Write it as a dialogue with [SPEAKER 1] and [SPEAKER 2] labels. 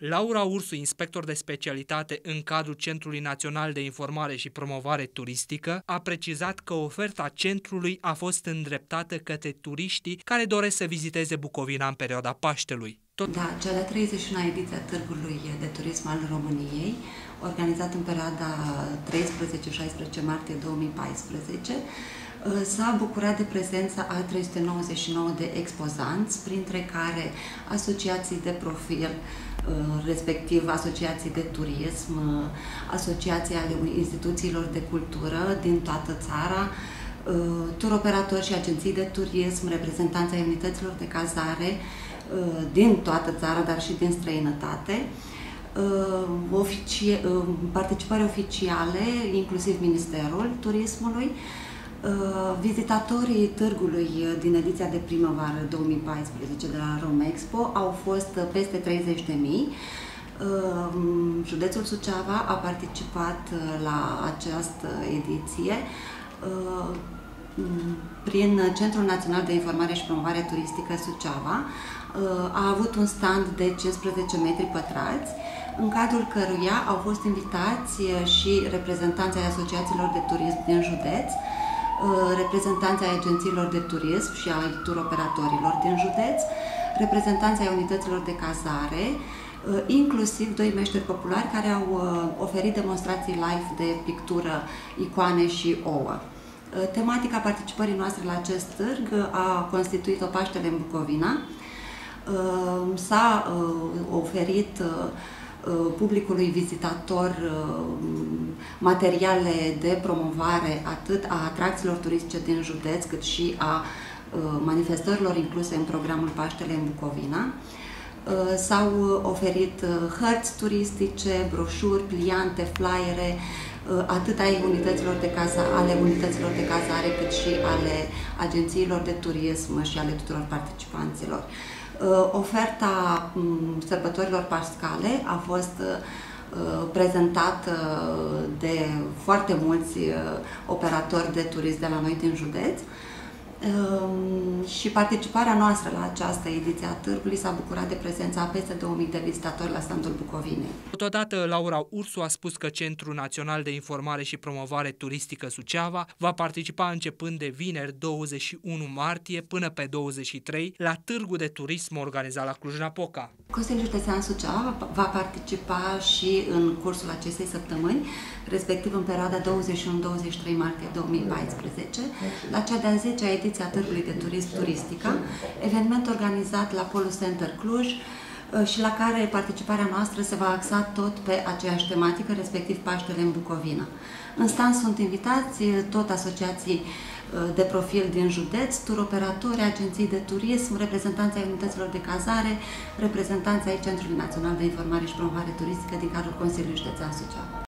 [SPEAKER 1] Laura Ursu, inspector de specialitate în cadrul Centrului Național de Informare și Promovare Turistică, a precizat că oferta centrului a fost îndreptată către turiștii care doresc să viziteze Bucovina în perioada Paștelui.
[SPEAKER 2] Tot... Da, cea de-a 31-a ediție a Târgului de Turism al României, organizat în perioada 13-16 martie 2014, s-a bucurat de prezența a 399 de expozanți, printre care asociații de profil, uh, respectiv asociații de turism, uh, asociații ale instituțiilor de cultură din toată țara, uh, turoperatori și agenții de turism, reprezentanții ai unităților de cazare din toată țara, dar și din străinătate, participări oficiale, inclusiv Ministerul Turismului, Uh, vizitatorii târgului uh, din ediția de primăvară 2014 de la Rome Expo au fost uh, peste 30 de mii. Județul Suceava a participat la această ediție prin Centrul Național de Informare și Promovare Turistică Suceava. A avut un stand de 15 metri pătrați, în cadrul căruia au fost invitați și reprezentanții ai asociațiilor de turism din județ, Uh, reprezentanții ai agențiilor de turism și ai turoperatorilor din județ, reprezentanții ai unităților de cazare, uh, inclusiv doi meșteri populari care au uh, oferit demonstrații live de pictură, icoane și ouă. Tematica participării noastre la acest târg a constituit o Paștele în Bucovina. S-a oferit Uh, publicului vizitator uh, materiale de promovare atât a atracțiilor turistice din județ, cât și a uh, manifestărilor incluse în programul Paștele în Bucovina. S-au oferit hărți turistice, broșuri, pliante, flyere, atât ai unităților de casa, ale unităților de cazare, cât și ale agențiilor de turism și ale tuturor participanților. Uh, oferta mm, sărbătorilor pascale a fost uh, prezentată de foarte mulți uh, operatori de turism de la noi din județ Ehm, și participarea noastră la această ediție a târgului s-a bucurat de prezența a peste 2000 de vizitatori la standul Bucovinei.
[SPEAKER 1] Totodată, Laura Ursu a spus că Centrul Național de Informare și Promovare Turistică Suceava va participa începând de vineri 21 martie până pe 23 la Târgul de Turism organizat la Cluj-Napoca.
[SPEAKER 2] Consiliul Județean Suceava va participa și în cursul acestei săptămâni, respectiv în perioada 21-23 martie 2014, la cea de-a 10-a ediție ediție a Târgului de Turism Turistica, eveniment organizat la Polo Center Cluj uh, și la care participarea noastră se va axa tot pe aceeași tematică, respectiv Paștele în Bucovina. În stand sunt invitați uh, tot asociații uh, de profil din județ, turoperatori, agenții de turism, reprezentanții ai unităților de cazare, reprezentanții ai Centrului Național de Informare și Promovare Turistică din cadrul Consiliului Județean Suceava.